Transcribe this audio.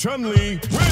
Chun Li.